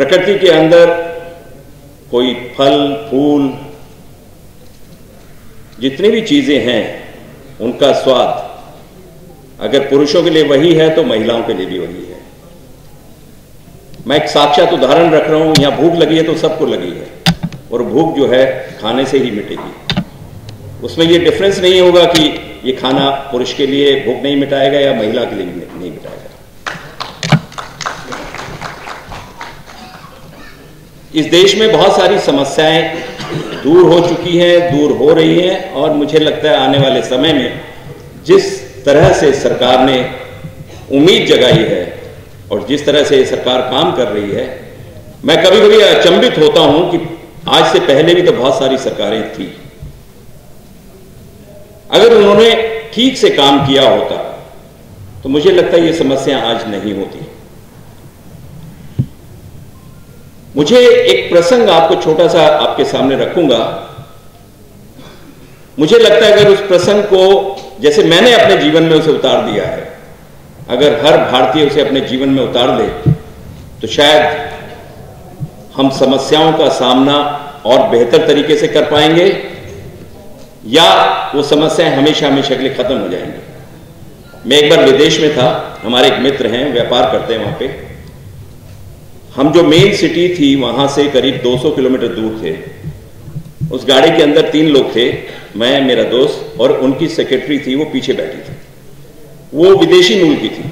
प्रकृति के अंदर कोई फल, फूल, जितनी भी चीज़ें हैं, उनका स्वाद अगर पुरुषों के लिए वही है तो महिलाओं के लिए भी वही है। मैं एक साक्षात उदाहरण रख रहा हूँ, यहाँ भूख लगी है तो सबको लगी है, और भूख जो है खाने से ही मिटेगी। उसमें ये डिफरेंस नहीं होगा कि ये खाना पुरुष के लिए भूख नहीं मिटाएगा या महिला के लिए नहीं मिटाएगा। इस देश में बहुत सारी समस्याएँ दूर हो चुकी हैं, दूर हो रही हैं और मुझे लगता है आने वाले समय में जिस तरह से सरकार ने उम्मीद जगाई है और जिस तरह से सरकार काम कर रही है, मैं कभी कभी अचंभित होता हूँ कि आज से पहले भी तो बहुत सारी सरकारें थी। अगर उन्होंने ठीक से काम किया होता तो मुझे लगता है ये समस्या आज नहीं होती। मुझे एक प्रसंग आपको छोटा सा आपके सामने रखूँगा। मुझे लगता है अगर उस प्रसंग को जैसे मैंने अपने जीवन में उसे उतार दिया है, अगर हर भारतीय उसे अपने जीवन में उतार ले तो शायद हम समस्याओं का सामना और बेहतर तरीके से कर पाएँगे, या वो समस्याएँ हमेशा हमेशा के लिए खत्म हो जाएँगी। मैं एक बार विदेश में था, हमारे एक मित्र हैं, व्यापार करते हैं वहाँ पे। हम जो मेन सिटी थी, वहाँ से करीब 200 किलोमीटर दूर थे। उस गाड़ी के अंदर तीन लोग थे, मैं, मेरा दोस्त और उनकी सेक्रेटरी थी, वो पीछे बैठी थी। वो विदेशी मूल की थी।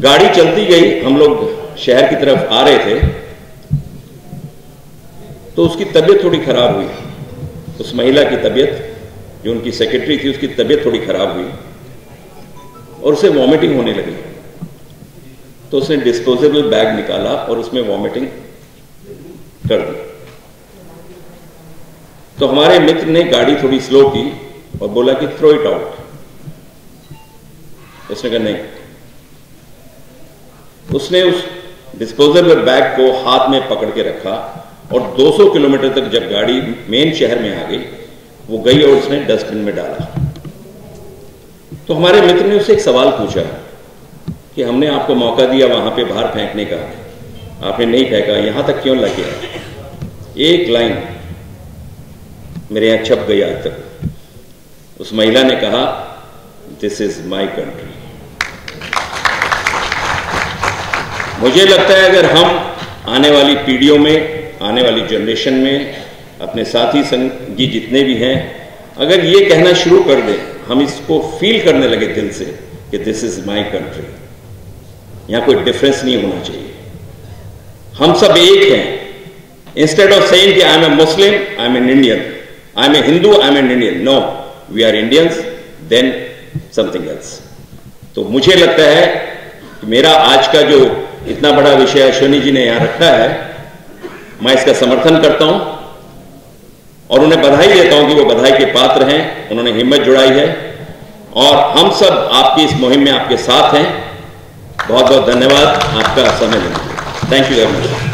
गाड़ी चलती गई, हम लोग शहर की तरफ़ आ रहे थे। तो उसकी तबीयत थोड़ी खराब हुई। उस महिला की तबीयत, जो उनकी सेक्रेटरी थी, उसकी तबीयत थोड़ी खराब हुई और उसे वॉमिटिंग होने लगी। तो उसने डिस्पोजेबल बैग निकाला और उसमें वॉमिटिंग कर दी। तो हमारे मित्र ने गाड़ी थोड़ी स्लो की और बोला कि थ्रो इट आउट उसने कहा, नहीं। उसने उस डिस्पोजेबल बैग को हाथ में पकड़ के रखा और 200 किलोमीटर तक जब गाड़ी मेन शहर में आ गई, वो गई और उसने डस्टबिन में डाला। तो हमारे मित्र ने उससे एक सवाल पूछा। कि हमने आपको मौका दिया वहाँ पे बाहर फेंकने का। आपने नहीं फेंका, यहाँ तक क्यों लग? गया एक लाइन मेरे यहाँ छप गई आज तक। उस महिला ने कहा दिस इज़ माई कंट्री मुझे लगता है अगर हम आने वाली पीढ़ियों में, आने वाली जनरेशन में, अपने साथी संगी जितने भी हैं, अगर ये कहना शुरू कर दें, हम इसको फील करने लगे दिल से कि दिस इज़ माई कंट्री यहाँ कोई डिफरेंस नहीं होना चाहिए। हम सब एक हैं। इंस्टेड ऑफ़ सेइंग कि I am a Muslim I am an Indian I am a Hindu I am an Indian no we are Indians then something else तो मुझे लगता है कि मेरा आज का जो इतना बड़ा विषय अश्वनी जी ने यहाँ रखा है, मैं इसका समर्थन करता हूँ और उन्हें बधाई देता हूँ कि वो बधाई के पात्र हैं, उन्होंने हिम्मत जुड़ाई है। और हम सब आपकी इस मुहिम में आपके साथ हैं। बहुत बहुत धन्यवाद। आपका समय देने थैंक यू वेरी मच